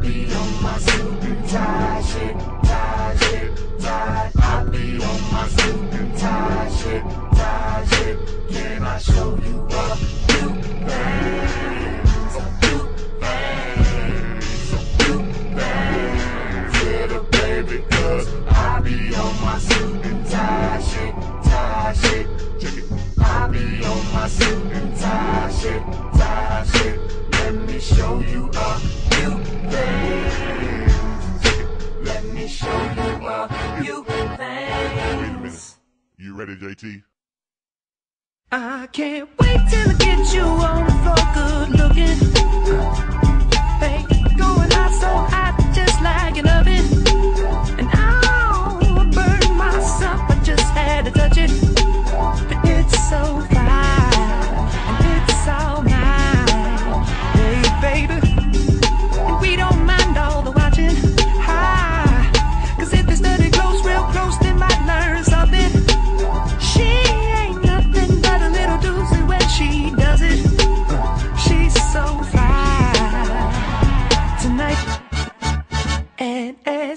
be on my suit and tie shit, tie shit, tie. I be on my suit and tie shit, tie shit. Can I show you a few things? A few things, a few things. Little baby, cause I be on my suit and tie shit, tie shit. I be on my suit and tie shit, You ready, JT? I can't wait till I get you on the floor, good looking.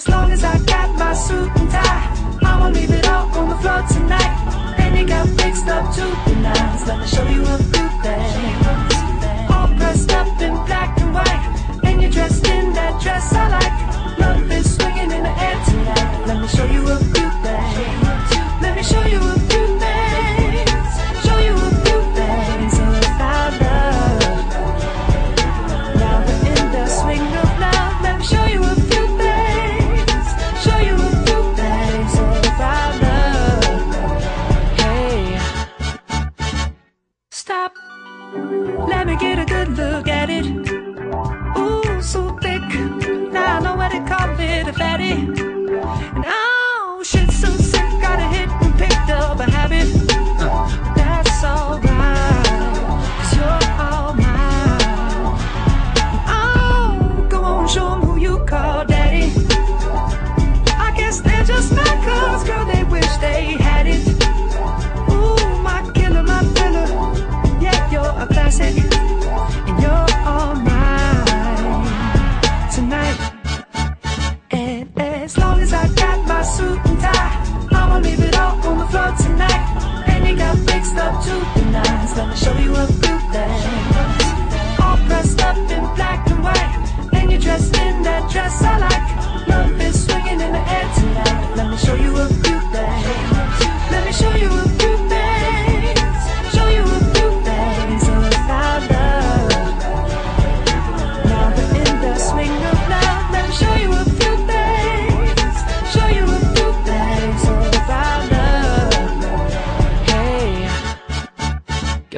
As long as I got my suit and tie, I'ma leave it all on the floor tonight. And you got fixed up to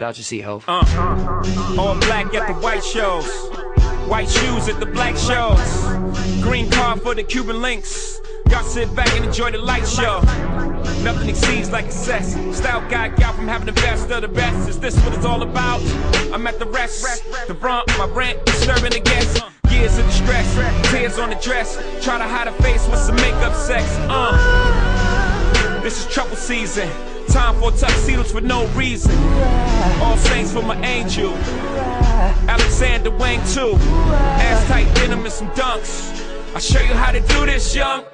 out your seat, Hov. Uh, all black at the white shows. White shoes at the black shows. Green car for the Cuban links. Y'all sit back and enjoy the light show. Nothing exceeds like excess. Style guy got from having the best of the best. Is this what it's all about? I'm at the rest. The front, my rent, disturbing the guests. Years of distress, tears on the dress. Try to hide a face with some makeup sex. Uh, this is trouble season. Time for tuxedos for no reason. All saints for my angel. Alexander Wang too. Ass tight denim and some dunks. I'll show you how to do this, young.